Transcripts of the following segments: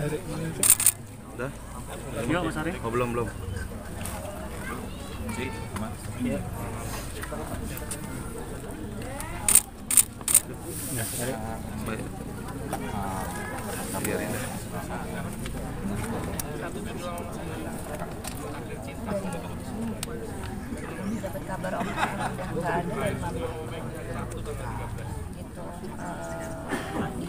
Udah? Iya Mas Ari. Oh belum belum. Ya. Baik. Biarin deh. dapat kabar om udah ada gitu eh, di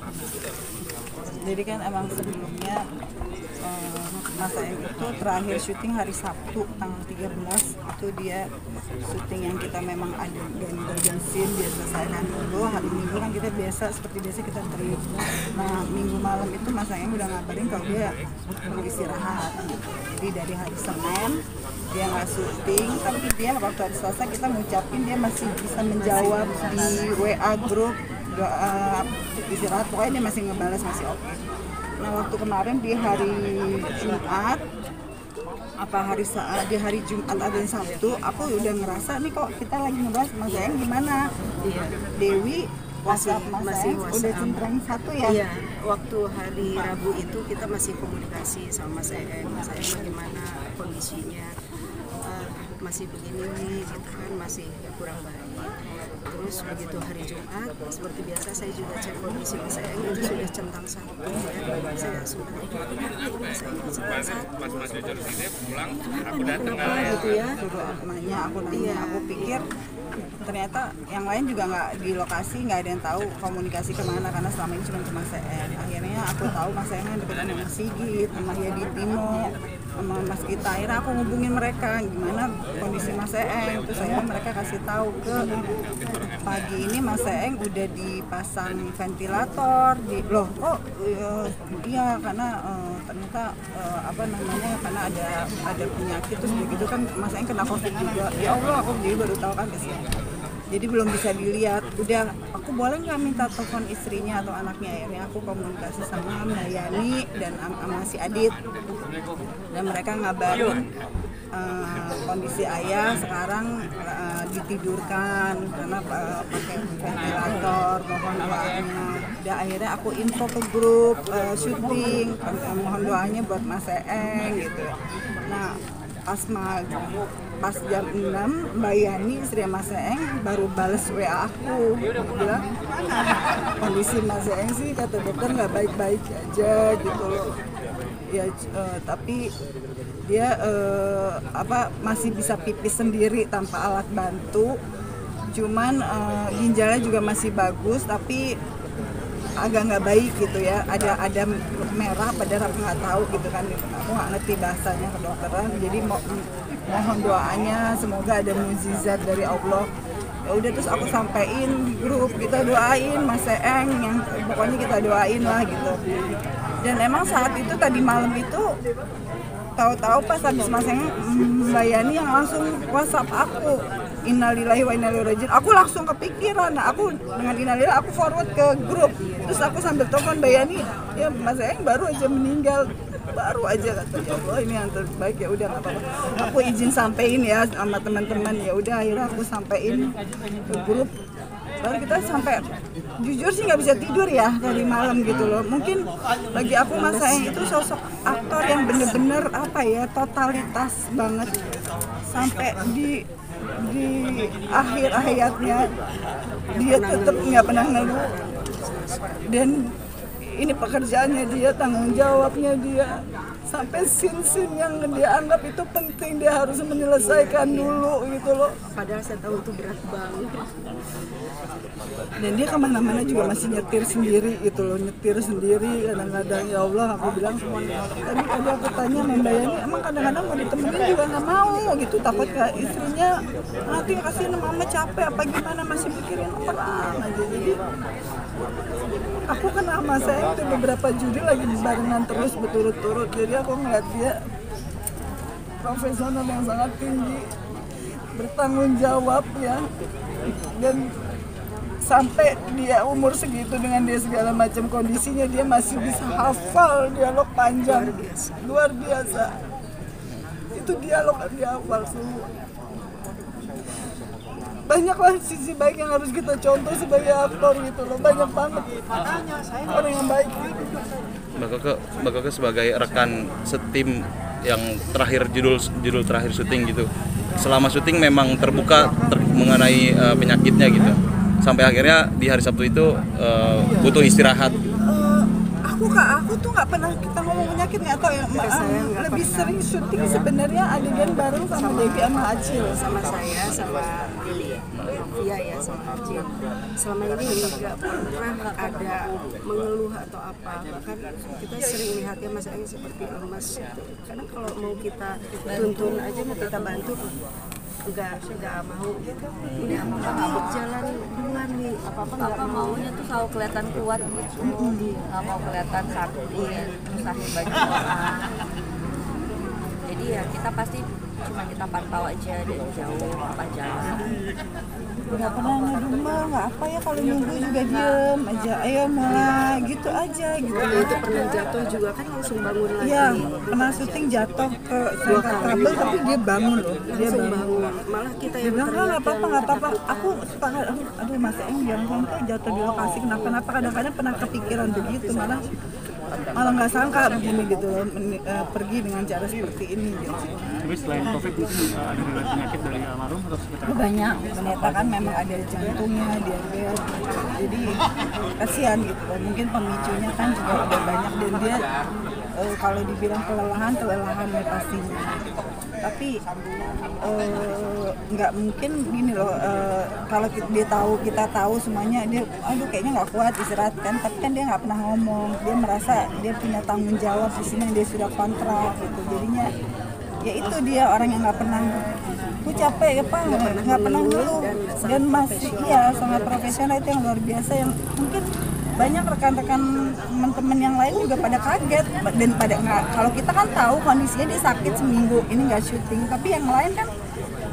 jadi kan emang sebelumnya eh, Mas Aeng itu terakhir syuting hari Sabtu tanggal 13 itu dia syuting yang kita memang ada dan bagian scene dia selesaikan dulu hari minggu kan kita biasa seperti biasa kita trip. Nah minggu malam itu Mas Aeng udah ngabarin kalau dia perlu istirahat. Jadi dari hari Senin dia nggak syuting tapi dia waktu hari Selasa kita ngucapin dia masih bisa menjawab di WA grup Gak, uh, istirahat pokoknya dia masih ngebalas masih oke. Nah waktu kemarin di hari Jumat apa hari Sa- di hari Jumat dan Sabtu aku udah ngerasa nih kok kita lagi ngebahas Mas Zayang gimana. Iya. Dewi WhatsApp Mas masih Zayang udah centreng satu ya? Iya, waktu hari Rabu itu kita masih komunikasi sama Mas Eeng, Mas bagaimana kondisinya, masih begini nih, gitu kan, masih kurang baik. Terus begitu hari Jumat, seperti biasa saya juga cek kondisi Eeng itu sudah centang satu ya. Saya sudah Mas Eeng centang satu. Kenapa kenapa gitu ya? suruh aku nanya aku nanya Iya. aku pikir ternyata yang lain juga nggak di lokasi nggak ada yang tahu komunikasi ke mana karena selama ini cuma cuma CN akhirnya aku tahu mas CN yang dekat sama Sigit sama Yadi Timo sama Mas Gita akhirnya aku ngubungin mereka gimana kondisi Mas CN terus saya mereka kasih tahu ke pagi ini Mas CN udah dipasang ventilator di loh kok eh, iya karena eh, ternyata eh, apa namanya karena ada ada penyakit terus begitu kan Mas Eng kena covid juga. Ya Allah aku jadi baru tahu kan kesian. Jadi belum bisa dilihat. Udah aku boleh nggak minta telepon istrinya atau anaknya? Akhirnya aku komunikasi sama Mbak Yani dan am- sama si Adit. Dan mereka ngabarin eh, kondisi ayah sekarang eh, ditidurkan karena eh, pakai ventilator mohon doanya. Dan akhirnya aku info ke grup eh, syuting mohon doanya buat Mas Eeng gitu. Nah pas mag pas jam 6 Mbak Yani istri Mas Eeng baru bales WA aku. Bilang kondisi Mas Eeng sih kata dokter nggak baik-baik aja gitu loh. Ya eh, tapi dia eh, apa masih bisa pipis sendiri tanpa alat bantu. Cuman eh, ginjalnya juga masih bagus tapi agak nggak baik gitu ya. Ada ada merah pada aku nggak tahu gitu kan. Aku nggak ngerti bahasanya kedokteran. Jadi mo- mohon doanya semoga ada mukjizat dari Allah. Ya udah terus aku sampein di grup kita doain Mas Eeng yang pokoknya kita doain lah gitu. Dan emang saat itu tadi malam itu tahu-tahu pas habis Mas Eeng mm, Mbak Yani yang langsung WhatsApp aku innalillahi wa inna ilaihi rajiun aku langsung kepikiran. Nah, aku dengan innalillahi aku forward ke grup. Terus aku sambil telepon Mbak Yani ya Mas Eeng baru aja meninggal. Baru aja kata ya Allah ini yang terbaik. Ya udah apa-apa. Aku izin sampein ya sama teman-teman. Ya udah akhirnya aku sampein ke grup. Baru kita sampai jujur sih nggak bisa tidur ya dari malam gitu loh. Mungkin bagi aku Mas Sayang itu sosok aktor yang bener-bener apa ya totalitas banget. Sampai di di akhir hayatnya dia tetap nggak pernah ngeluh. Dan ini pekerjaannya dia tanggung jawabnya dia sampai sin-sin yang dia anggap itu penting dia harus menyelesaikan dulu gitu loh. Padahal saya tahu itu berat banget. dan dia ke mana-mana juga masih nyetir sendiri gitu loh nyetir sendiri kadang-kadang ya Allah aku bilang tadi tadi aku tanya membayani emang kadang-kadang mau ditemenin juga nggak mau? Gitu takut ke istrinya nanti kasihan mama capek apa gimana? Masih mikirin orang aja. Jadi aku kenal sama saya itu beberapa judi lagi barengan terus berturut-turut. Jadi aku ngeliat dia profesional yang sangat tinggi bertanggung jawab ya. Dan sampai dia umur segitu dengan dia segala macam kondisinya dia masih bisa hafal dialog panjang. Luar biasa. Itu dialog dia hafal semua banyak lah sisi baik yang harus kita contoh sebagai aktor gitu loh. Banyak banget. Orang yang baik Mbak Keke, Mbak Keke sebagai rekan setim yang terakhir judul judul terakhir syuting gitu. Selama syuting memang terbuka ter- mengenai eh, penyakitnya gitu. Sampai akhirnya di hari Sabtu itu eh, butuh istirahat. Eh, aku kak aku tuh nggak pernah kita ngomong penyakit nggak tahu ya saya lebih sering syuting sebenarnya adegan bareng sama Devi sama Acil. Sama saya sama ini Novia ya sama Arjin selama ini nggak pernah ada mengeluh atau apa. Bahkan kita sering lihatnya Mas Eng seperti lemas gitu. karena kalau mau kita tuntun aja mau kita bantu nggak nggak mau gitu. Ini apa apa jalan duluan nih. Apa apa nggak mau? maunya tuh selalu kelihatan kuat gitu. Nggak mau kelihatan sakit nyusahin banyak orang. Jadi ya kita pasti cuma kita pantau aja dari jauh apa jalan nggak pernah ngedumel nggak apa ya kalau nunggu juga diem aja ayo mulai gitu aja gitu Waktu itu pernah jatuh juga kan langsung bangun lagi Iya, pernah syuting jatuh ke sangkar kabel tapi dia bangun loh. Dia bangun. bangun malah kita Dia yang bilang "Ah, nggak apa-apa nggak apa-apa. Aku sepakat. Aduh, aduh Mas Eng jangan sampai jatuh di lokasi kenapa-napa. Kadang-kadang pernah kepikiran begitu malah malah nggak sangka begini gitu loh eh, pergi dengan cara seperti ini gitu. Tapi selain COVID itu uh, ada riwayat penyakit dari almarhum atau sekitar? banyak ternyata kan memang ada jantungnya diabetes jadi kasihan gitu mungkin pemicunya kan juga udah banyak dan dia eh, kalau dibilang kelelahan kelelahan ya pastinya. Tapi eh, nggak mungkin gini loh eh, kalau dia tahu kita tahu semuanya dia aduh kayaknya nggak kuat istirahat kan. Tapi kan dia nggak pernah ngomong. Dia merasa dia punya tanggung jawab di sini dia sudah kontrak gitu. Jadinya ya itu dia orang yang nggak pernah aku capek ya pak. Nggak nggak pernah ngeluh. Dan masih iya sangat profesional. Itu yang luar biasa yang mungkin banyak rekan-rekan teman-teman yang lain juga pada kaget. Dan pada nggak kalau kita kan tahu kondisinya dia sakit seminggu ini nggak syuting. Tapi yang lain kan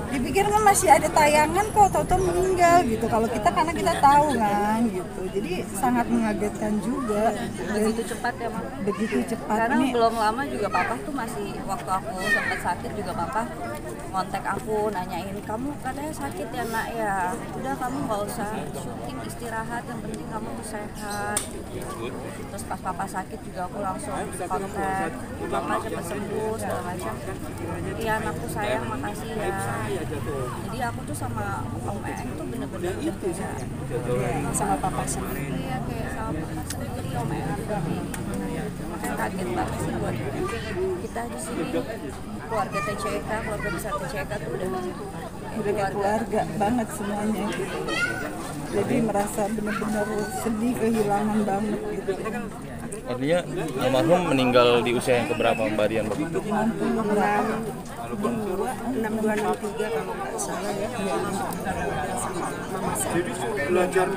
dipikir kan masih ada tayangan kok tau meninggal gitu. Kalau kita karena kita tahu kan gitu. Jadi sangat mengagetkan juga dan begitu cepat ya mak begitu cepat. Karena ini belum lama juga papa tuh masih waktu aku sempat sakit juga papa kontak aku nanyain kamu katanya sakit ya nak ya? Udah kamu nggak usah syuting istirahat yang penting kamu sehat. Terus pas papa sakit juga aku langsung kontak. Papa cepet sembuh segala macam. Iya anakku sayang makasih ya jadi aku tuh sama om Eng tuh bener-bener udah kayak sama papa sendiri. Iya kayak sama papa sendiri om Eang makanya kaget banget sih buat kita di sini. Keluarga TCK keluarga besar TCK tuh udah udah kayak keluarga. banget semuanya gitu. Jadi merasa benar-benar sedih kehilangan banget gitu Artinya almarhum meninggal di usia yang keberapa Mbak Dian waktu itu? 60 dua enam dua enam tiga kalau nggak salah ya mama saya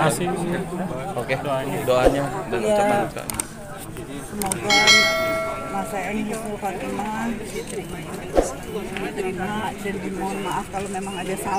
Kasih Oke, doanya dan Iya. ucapan duka. semoga masa ini husnul khotimah diterima dan dimohon maaf kalau memang ada salah